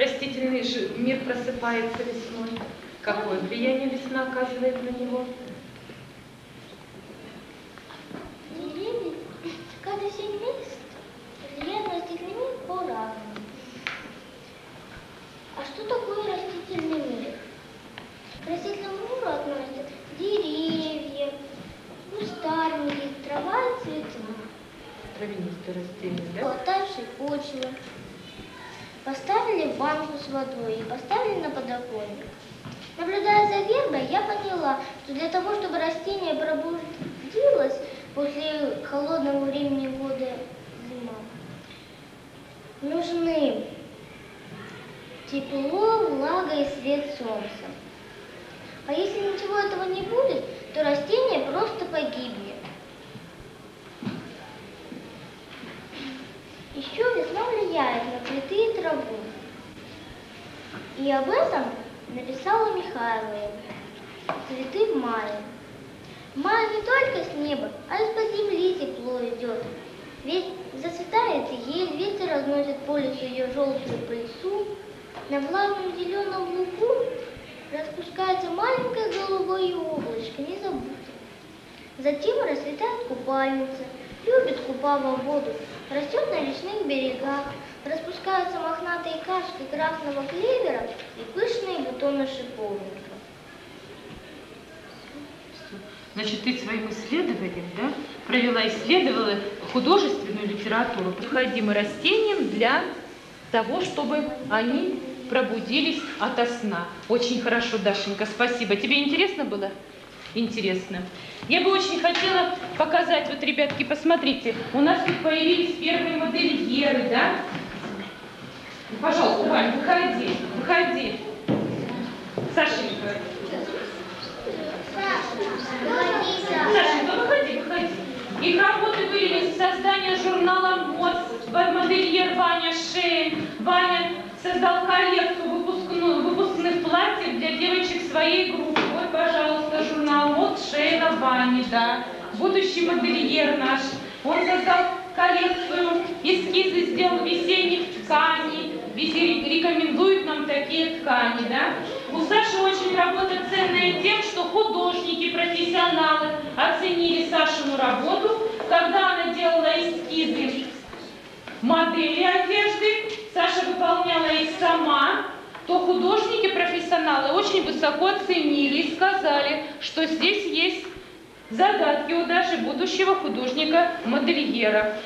Растительный мир просыпается весной. Какое влияние весна оказывает на него? Деревья, каждый семь месяцев влияют на растительный мир по-разному. А что такое растительный мир? К растительному миру относятся деревья, кустарники, трава и цветы. Травянистые растения, да? Болтавшие почвы. Поставили банку с водой и поставили на подоконник. Наблюдая за вербой, я поняла, что для того, чтобы растение пробудилось после холодного времени года зима, нужны тепло, влага и свет солнца. А если ничего этого не будет, то растение просто погибнет. Еще весна влияет на цветы и траву. И об этом написала Михайлова. Цветы в мае. В мае не только с неба, а из-под земли тепло идет. Ведь зацветает ель, ветер разносит по лесу ее желтую пыльцу. На влажном зеленом лугу распускается маленькое голубое облачко, не забудьте. Затем расцветает купальница, любит купава воду, растет на речных берегах, распускаются мохнатые кашки красного клевера и пышные бутоны шиповника. Значит, ты своим исследованием, да, провела, исследовала художественную литературу, необходимы растениям для того, чтобы они пробудились ото сна. Очень хорошо, Дашенька, спасибо. Тебе интересно было? Интересно. Я бы очень хотела показать, вот, ребятки, посмотрите, у нас тут появились первые модельеры, да? Пожалуйста, Вань, выходи, выходи. Сашенька, Сашенька, выходи, выходи. Их работы вылились в создание журнала МОД, модельер Ваня Шейн. Ваня создал коллекцию выпускных платьев для девочек своей группы. Вот, пожалуйста, журнал МОД Вани, да. Будущий модельер наш. Он создал коллекцию, эскизы сделал весенних тканей. Везде рекомендуют нам такие ткани, да. У Саши очень работа ценная тем, что художники, профессионалы оценили Сашину работу, когда она делала эскизы модели одежды, Саша выполняла их сама, то художники, профессионалы очень высоко оценили и сказали, что здесь есть задатки у Даши будущего художника-модельера.